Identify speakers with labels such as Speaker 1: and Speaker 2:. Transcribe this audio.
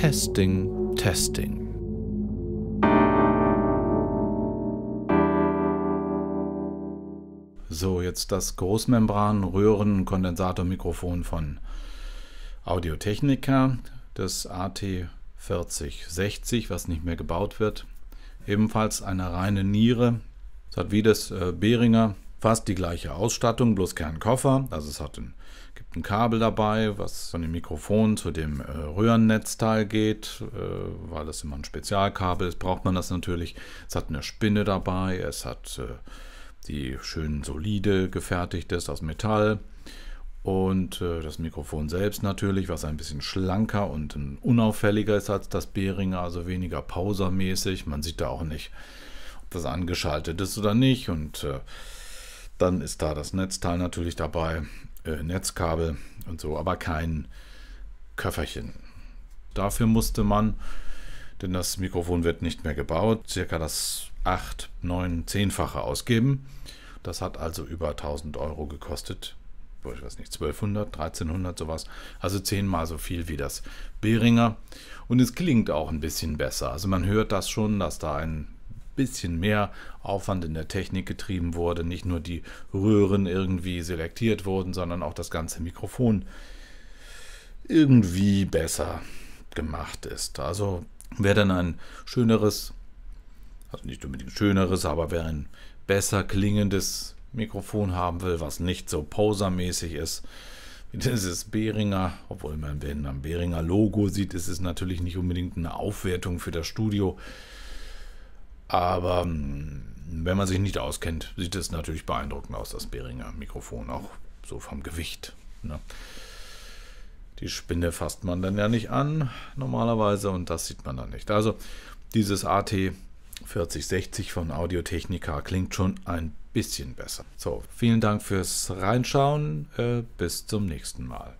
Speaker 1: Testing, Testing. So, jetzt das Großmembran-Röhren-Kondensatormikrofon von Audiotechnica, das AT4060, was nicht mehr gebaut wird. Ebenfalls eine reine Niere. Es hat wie das äh, Behringer fast die gleiche Ausstattung, bloß keinen Koffer. Also es hat ein, gibt ein Kabel dabei, was von dem Mikrofon zu dem äh, Röhrennetzteil geht, äh, weil das immer ein Spezialkabel ist, braucht man das natürlich. Es hat eine Spinne dabei, es hat äh, die schön solide gefertigt ist aus Metall. Und äh, das Mikrofon selbst natürlich, was ein bisschen schlanker und unauffälliger ist als das Behringer, also weniger pausermäßig. Man sieht da auch nicht, ob das angeschaltet ist oder nicht. Und äh, dann ist da das Netzteil natürlich dabei, äh, Netzkabel und so, aber kein Köfferchen. Dafür musste man, denn das Mikrofon wird nicht mehr gebaut, circa das 8, 9, 10-fache ausgeben. Das hat also über 1000 Euro gekostet ich weiß nicht, 1200, 1300, sowas. Also zehnmal so viel wie das Behringer. Und es klingt auch ein bisschen besser. Also man hört das schon, dass da ein bisschen mehr Aufwand in der Technik getrieben wurde. Nicht nur die Röhren irgendwie selektiert wurden, sondern auch das ganze Mikrofon irgendwie besser gemacht ist. Also wer dann ein schöneres, also nicht unbedingt schöneres, aber wer ein besser klingendes Mikrofon haben will, was nicht so posermäßig ist wie dieses Behringer, obwohl man, wenn am Behringer Logo sieht, ist es natürlich nicht unbedingt eine Aufwertung für das Studio. Aber hm, wenn man sich nicht auskennt, sieht es natürlich beeindruckend aus, das Behringer Mikrofon, auch so vom Gewicht. Ne? Die Spinne fasst man dann ja nicht an, normalerweise, und das sieht man dann nicht. Also dieses AT 4060 von Audiotechnica klingt schon ein bisschen besser. So, vielen Dank fürs Reinschauen. Äh, bis zum nächsten Mal.